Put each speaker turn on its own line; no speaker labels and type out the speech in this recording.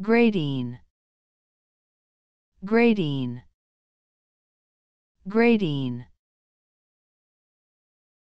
grading. Grading. Grading.